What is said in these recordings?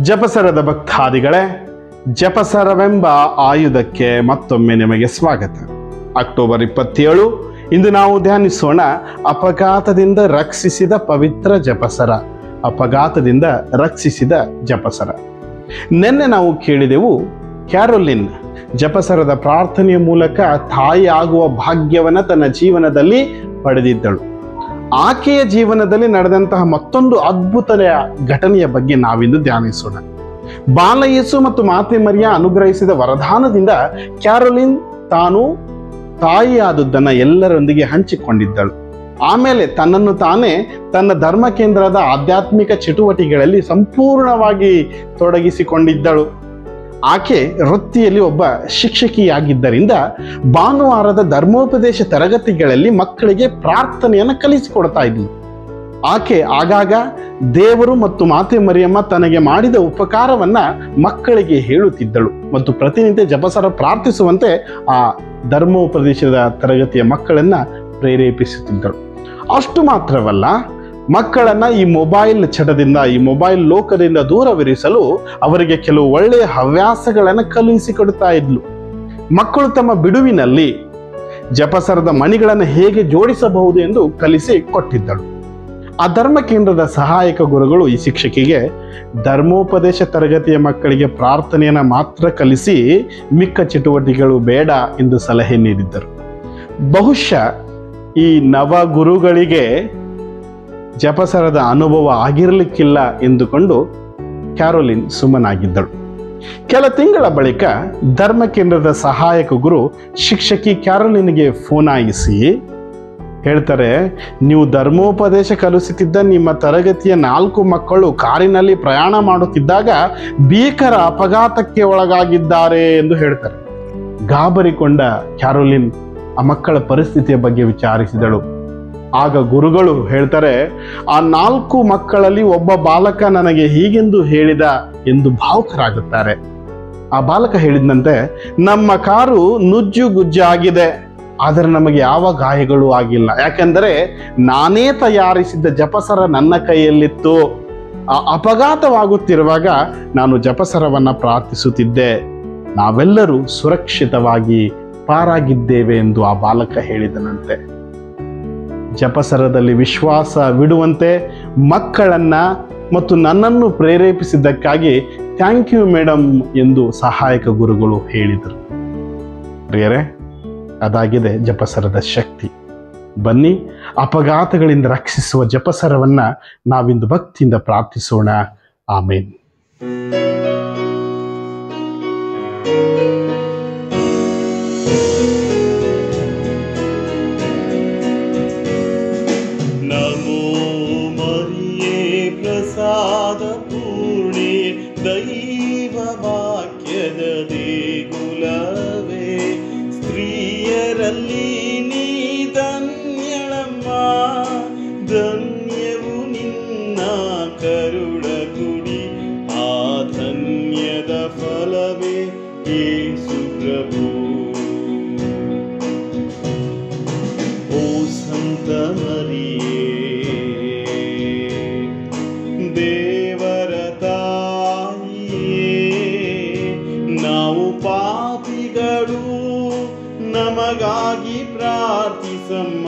ಜಪಸರದ ಭಕ್ತಾದಿಗಳೇ, ಜಪಸರವೆಂಬ ಆಯುಧಕ್ಕೆ ಮತ್ತೊಮ್ಮೆ ನಿಮಗೆ ಸ್ವಾಗತ. ಅಕ್ಟೋಬರ್ ಇಪ್ಪತ್ತೇಳು, ಇಂದು ನಾವು ಧ್ಯಾನಿಸೋಣ ಅಪಘಾತದಿಂದ ರಕ್ಷಿಸಿದ ಪವಿತ್ರ ಜಪಸರ. ಅಪಘಾತದಿಂದ ರಕ್ಷಿಸಿದ ಜಪಸರ. ನಿನ್ನೆ ನಾವು ಕೇಳಿದೆವು, ಕ್ಯಾರೋಲಿನ್ ಜಪಸರದ ಪ್ರಾರ್ಥನೆಯ ಮೂಲಕ ತಾಯಿ ಆಗುವ ಭಾಗ್ಯವನ್ನ ತನ್ನ ಜೀವನದಲ್ಲಿ ಪಡೆದಿದ್ದಳು. ಆಕೆಯ ಜೀವನದಲ್ಲಿ ನಡೆದಂತಹ ಮತ್ತೊಂದು ಅದ್ಭುತದ ಘಟನೆಯ ಬಗ್ಗೆ ನಾವಿಂದು ಧ್ಯಾನಿಸೋಣ. ಬಾಲಯೇಸು ಮತ್ತು ಮಾತೆ ಮರಿಯ ಅನುಗ್ರಹಿಸಿದ ವರದಾನದಿಂದ ಕ್ಯಾರೋಲಿನ್ ತಾನು ತಾಯಿಯಾದದ್ದನ್ನು ಎಲ್ಲರೊಂದಿಗೆ ಹಂಚಿಕೊಂಡಿದ್ದಳು. ಆಮೇಲೆ ತನ್ನನ್ನು ತಾನೇ ತನ್ನ ಧರ್ಮ ಕೇಂದ್ರದ ಆಧ್ಯಾತ್ಮಿಕ ಚಟುವಟಿಕೆಗಳಲ್ಲಿ ಸಂಪೂರ್ಣವಾಗಿ ತೊಡಗಿಸಿಕೊಂಡಿದ್ದಳು. ಆಕೆ ವೃತ್ತಿಯಲ್ಲಿ ಒಬ್ಬ ಶಿಕ್ಷಕಿಯಾಗಿದ್ದರಿಂದ ಭಾನುವಾರದ ಧರ್ಮೋಪದೇಶ ತರಗತಿಗಳಲ್ಲಿ ಮಕ್ಕಳಿಗೆ ಪ್ರಾರ್ಥನೆಯನ್ನು ಕಲಿಸಿಕೊಡ್ತಾ ಇದ್ಲು. ಆಕೆ ಆಗಾಗ ದೇವರು ಮತ್ತು ಮಾತೆ ಮರಿಯಮ್ಮ ತನಗೆ ಮಾಡಿದ ಉಪಕಾರವನ್ನ ಮಕ್ಕಳಿಗೆ ಹೇಳುತ್ತಿದ್ದಳು ಮತ್ತು ಪ್ರತಿನಿತ್ಯ ಜಪಸರ ಪ್ರಾರ್ಥಿಸುವಂತೆ ಆ ಧರ್ಮೋಪದೇಶದ ತರಗತಿಯ ಮಕ್ಕಳನ್ನ ಪ್ರೇರೇಪಿಸುತ್ತಿದ್ದಳು ಅಷ್ಟು ಮಾತ್ರವಲ್ಲ ಮಕ್ಕಳನ್ನ ಈ ಮೊಬೈಲ್ ಚಟದಿಂದ ಈ ಮೊಬೈಲ್ ಲೋಕದಿಂದ ದೂರವಿರಿಸಲು ಅವರಿಗೆ ಕೆಲವು ಒಳ್ಳೆಯ ಹವ್ಯಾಸಗಳನ್ನು ಕಲಿಸಿಕೊಡ್ತಾ ಇದ್ಲು. ಮಕ್ಕಳು ತಮ್ಮ ಬಿಡುವಿನಲ್ಲಿ ಜಪಸರದ ಮಣಿಗಳನ್ನು ಹೇಗೆ ಜೋಡಿಸಬಹುದು ಎಂದು ಕಲಿಸಿ ಕೊಟ್ಟಿದ್ದಳು. ಆ ಧರ್ಮ ಕೇಂದ್ರದ ಸಹಾಯಕ ಗುರುಗಳು ಈ ಶಿಕ್ಷಕಿಗೆ ಧರ್ಮೋಪದೇಶ ತರಗತಿಯ ಮಕ್ಕಳಿಗೆ ಪ್ರಾರ್ಥನೆಯನ್ನು ಮಾತ್ರ ಕಲಿಸಿ ಮಿಕ್ಕ ಚಟುವಟಿಕೆಗಳು ಬೇಡ ಎಂದು ಸಲಹೆ ನೀಡಿದ್ದರು. ಬಹುಶಃ ಈ ನವ ಗುರುಗಳಿಗೆ ಜಪಸರದ ಅನುಭವ ಆಗಿರಲಿಕ್ಕಿಲ್ಲ ಎಂದುಕೊಂಡು ಕ್ಯಾರೋಲಿನ್ ಸುಮ್ಮನಾಗಿದ್ದಳು. ಕೆಲ ತಿಂಗಳ ಬಳಿಕ ಧರ್ಮ ಕೇಂದ್ರದ ಸಹಾಯಕ ಗುರು ಶಿಕ್ಷಕಿ ಕ್ಯಾರೋಲಿನ್ಗೆ ಫೋನಾಯಿಸಿ ಹೇಳ್ತಾರೆ, ನೀವು ಧರ್ಮೋಪದೇಶ ಕಲಿಸುತ್ತಿದ್ದ ನಿಮ್ಮ ತರಗತಿಯ ನಾಲ್ಕು ಮಕ್ಕಳು ಕಾರಿನಲ್ಲಿ ಪ್ರಯಾಣ ಮಾಡುತ್ತಿದ್ದಾಗ ಭೀಕರ ಅಪಘಾತಕ್ಕೆ ಒಳಗಾಗಿದ್ದಾರೆ ಎಂದು ಹೇಳ್ತಾರೆ. ಗಾಬರಿಕೊಂಡ ಕ್ಯಾರೋಲಿನ್ ಆ ಮಕ್ಕಳ ಪರಿಸ್ಥಿತಿಯ ಬಗ್ಗೆ ವಿಚಾರಿಸಿದಳು. ಆಗ ಗುರುಗಳು ಹೇಳ್ತಾರೆ, ಆ ನಾಲ್ಕು ಮಕ್ಕಳಲ್ಲಿ ಒಬ್ಬ ಬಾಲಕ ನನಗೆ ಹೀಗೆಂದು ಹೇಳಿದ ಎಂದು ಭಾವುಕರಾಗುತ್ತಾರೆ. ಆ ಬಾಲಕ ಹೇಳಿದಂತೆ ನಮ್ಮ ಕಾರು ನುಜ್ಜು ಗುಜ್ಜಾಗಿದೆ ಆದರೆ ನಮಗೆ ಯಾವ ಗಾಯಗಳು ಆಗಿಲ್ಲ. ಯಾಕೆಂದರೆ ನಾನೇ ತಯಾರಿಸಿದ್ದ ಜಪಸರ ನನ್ನ ಕೈಯಲ್ಲಿತ್ತು. ಆ ಅಪಘಾತವಾಗುತ್ತಿರುವಾಗ ನಾನು ಜಪಸರವನ್ನು ಪ್ರಾರ್ಥಿಸುತ್ತಿದ್ದೆ. ನಾವೆಲ್ಲರೂ ಸುರಕ್ಷಿತವಾಗಿ ಪಾರಾಗಿದ್ದೇವೆ ಎಂದು ಆ ಬಾಲಕ ಹೇಳಿದನಂತೆ. ಜಪಸರದಲ್ಲಿ ವಿಶ್ವಾಸ ಬಿಡುವಂತೆ ಮಕ್ಕಳನ್ನ ಮತ್ತು ನನ್ನನ್ನು ಪ್ರೇರೇಪಿಸಿದ್ದಕ್ಕಾಗಿ ಥ್ಯಾಂಕ್ ಯು ಮೇಡಮ್ ಎಂದು ಸಹಾಯಕ ಗುರುಗಳು ಹೇಳಿದರು. ಪ್ರಿಯರೇ, ಅದಾಗಿದೆ ಜಪಸರದ ಶಕ್ತಿ. ಬನ್ನಿ, ಅಪಘಾತಗಳಿಂದ ರಕ್ಷಿಸುವ ಜಪಸರವನ್ನ ನಾವಿಂದು ಭಕ್ತಿಯಿಂದ ಪ್ರಾರ್ಥಿಸೋಣ. ಆಮೇನ್. ಪೂರ್ಣೆ ದೈವ ವಾಕ್ಯದ ದೇಗುಲವೇ ಸ್ತ್ರೀಯರಲ್ಲಿ ನೀ ಧನ್ಯಳಮ್ಮ, ಧನ್ಯವು ನಿನ್ನ ಕರುಳ ಗುಡಿ. ಆ ಧನ್ಯದ ಫಲವೇ ಯೇಸು ಪ್ರಭು. ಓ ಸಂತ ನಮಗಾಗಿ ಪ್ರಾರ್ಥಿಸಮ್ಮ.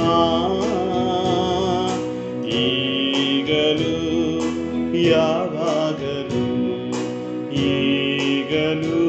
ಈಗಲೂ ಯಾವಾಗಲೂ ಈಗಲೂ